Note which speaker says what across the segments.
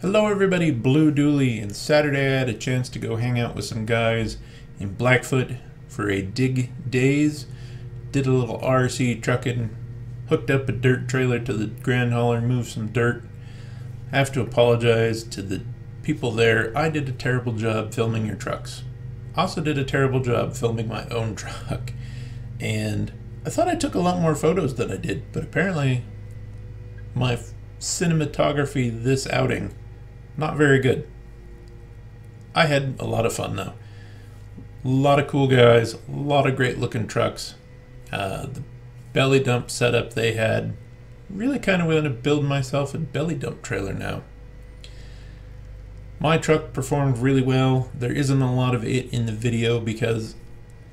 Speaker 1: Hello everybody, Blue Dually, and Saturday I had a chance to go hang out with some guys in Blackfoot for a dig days. Did a little RC trucking, hooked up a dirt trailer to the grand hauler, moved some dirt. I have to apologize to the people there. I did a terrible job filming your trucks. Also did a terrible job filming my own truck. And I thought I took a lot more photos than I did, but apparently my cinematography this outing not very good. I had a lot of fun though. A lot of cool guys, a lot of great looking trucks. Uh, the belly dump setup they had. Really kind of want to build myself a belly dump trailer now. My truck performed really well. There isn't a lot of it in the video because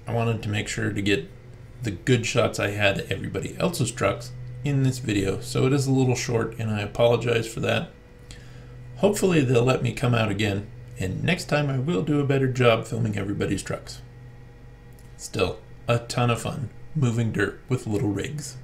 Speaker 1: I wanted to make sure to get the good shots I had of everybody else's trucks in this video. So it is a little short and I apologize for that. Hopefully they'll let me come out again, and next time I will do a better job filming everybody's trucks. Still, a ton of fun moving dirt with little rigs.